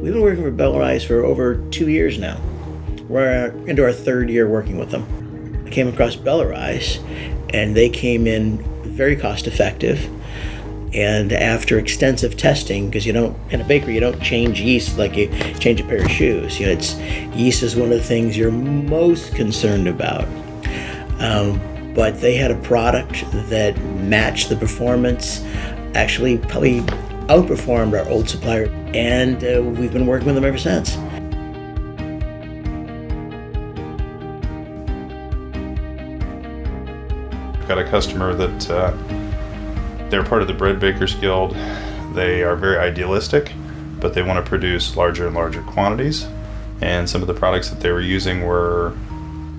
We've been working for Bellarise for over two years now. We're into our third year working with them. I came across Bellarise, and they came in very cost effective. And after extensive testing, because you don't in a bakery you don't change yeast like you change a pair of shoes. You know, it's yeast is one of the things you're most concerned about. Um, but they had a product that matched the performance, actually probably outperformed our old supplier, and uh, we've been working with them ever since. Got a customer that uh, they're part of the Bread Bakers Guild. They are very idealistic, but they want to produce larger and larger quantities. And some of the products that they were using were,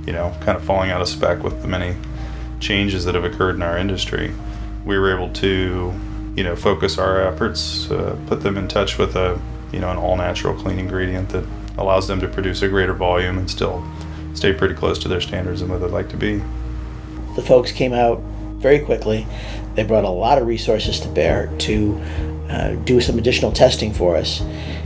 you know, kind of falling out of spec with the many changes that have occurred in our industry. We were able to, you know, focus our efforts, uh, put them in touch with a, you know, an all-natural clean ingredient that allows them to produce a greater volume and still stay pretty close to their standards and where they'd like to be. The folks came out very quickly. They brought a lot of resources to bear to uh, do some additional testing for us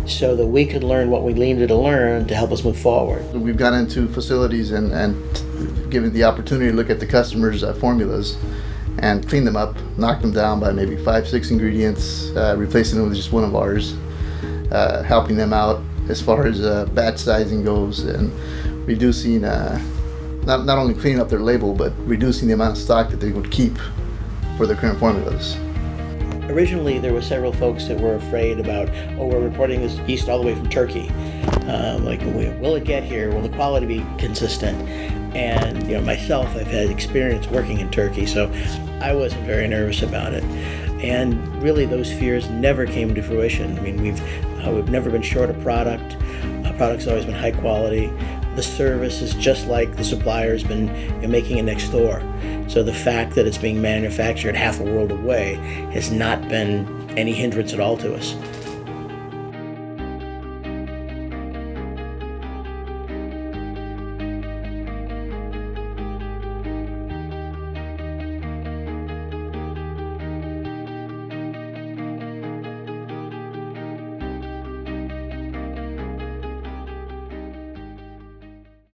so that we could learn what we needed to learn to help us move forward. We've gone into facilities and, and given the opportunity to look at the customers' uh, formulas and clean them up, knock them down by maybe five, six ingredients, uh, replacing them with just one of ours, uh, helping them out as far as uh, batch sizing goes and reducing uh, not, not only cleaning up their label, but reducing the amount of stock that they would keep for their current formulas. Originally, there were several folks that were afraid about, oh, we're reporting this yeast all the way from Turkey. Um, like, will it get here? Will the quality be consistent? And you know, myself, I've had experience working in Turkey, so I wasn't very nervous about it. And really, those fears never came to fruition. I mean, we've uh, we've never been short of product. Our product's always been high quality the service is just like the supplier's been making it next door. So the fact that it's being manufactured half a world away has not been any hindrance at all to us.